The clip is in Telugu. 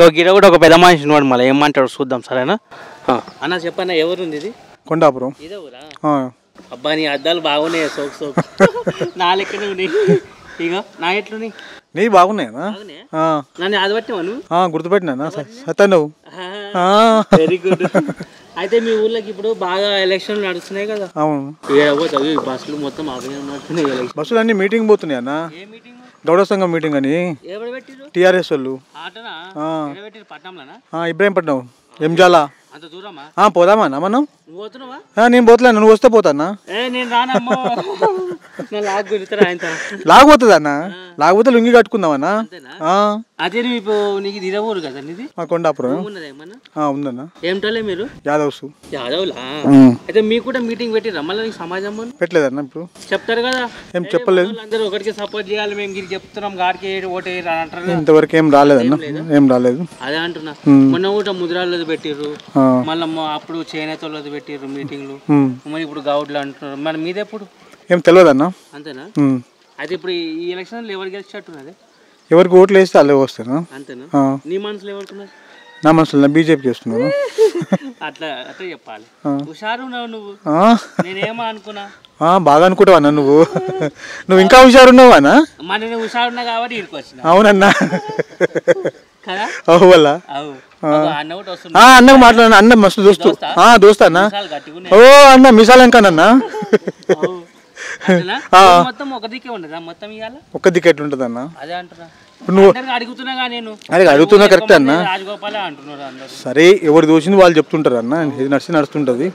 ఇక గిడ కూడా ఒక పెద్ద మనిషి ఉన్నాడు మళ్ళీ. ఏమంటాడు చూద్దాం సరేనా? అన్న చెప్పన్న ఎవరుంది ఇది? కొండాపురం. ఇదే ఊరా? అబ్బా నీ అద్దాలు బాగున్నాయి? సోక్ సోక్. నా లెక్కనే ఉన్నాయి. ఇక నా ఎట్లున్నాయి? నీ బాగున్నాయనా నన్ను అది పట్టినావా నువ్వు గుర్తుపెట్టినా? సత్తాను. వెరీ గుడ్ అయితే మీ ఊర్లోకి ఇప్పుడు బాగా ఎలక్షన్లు నడుస్తున్నాయి కదా. అవును. ఏడ పోతావు ఈ బస్సులు మొత్తం ఉన్నట్టున్నాయి ఎలక్షన్ బస్సులు అన్ని మీటింగ్ పోతున్నాయి అన్న ఏ మీటింగ్? గౌడ సంఘం మీటింగ్ అని. టీఆర్ఎస్ వాళ్ళు. ఇబ్రాహీంపట్నం. ఎంజాలా. పోదామా అన్న మనం? నేను పోతలేను నువ్వు వస్తే పోతానా? లాగ్ గుర్తురా లాగపోతే లుంగి కట్టుకుందామన్నా? అదే ఇప్పుడు నీకు ఇది ఇరవూరు కదా కొండాపురం. ఉందన్న. ఏమిటోలే మీరు? యాదవ్స్. యాదవ్లా. అయితే మీకు కూడా మీటింగ్ సమాజం? పెట్టలేదన్న ఇప్పుడు. చెప్తారు కదా. ఏం చెప్పలేదు. అందరూ ఒకరికి సపోర్ట్ చేయాలి మేము చెప్తున్నాం గాడికి అంటారు. ఇంతవరకు ఏం రాలేదన్న. ఏం రాలేదు. అదే అంటున్నా. మొన్న కూడా ముద్రాలది పెట్టిర్రు. మళ్ళీ అప్పుడు చేనేతలది పెట్టిర్రు మీటింగ్లు. మరి ఇప్పుడు గౌడ్లు అంటున్నారు. మరి మీదెప్పుడు? ఏం తెలియదన్న అంతేనా. అయితే ఇప్పుడు ఈ ఎలక్షన్లో ఎవరు ఎవరికి ఓట్లు వేస్తే అల్లే వస్తాను అంతేనా? నీ మనసులో ఎవరుకున్నది నా మనసులో బీజేపీ చేస్తున్నాను అట్లా అట్లా చెప్పాలి. హుషారు నువ్వు. నేనేమో అనుకున్నా. బాగా అనుకుంటావు అన్న నువ్వు? నువ్వు ఇంకా హుషారున్నావు అన్న? మరి నేను హుషారున్నా కాబట్టి ఇక్కడికి వచ్చిన. అవునన్నా. అన్నకు మాట్లాడిన అన్న మస్తు దోస్తు. దోస్తా? అన్న. ఓ అన్న మిసాలంకానన్నా. మొత్తం ఒక దిక్కే ఉండదా? మొత్తం ఇవాళ ఒక్క దిక్కు ఎట్లుంటుంది అన్న అదే అంటున్నా. నువ్వు అందరికి అడుగుతున్నాగా నేను. అదే అడుగుతున్నా కరెక్ట్ అన్న. రాజగోపాలే అంటున్నారు అందరు. సరే ఎవరు దోచింది వాళ్ళు చెప్తుంటారు అన్న ఇది నడిచి నడుస్తుంటది.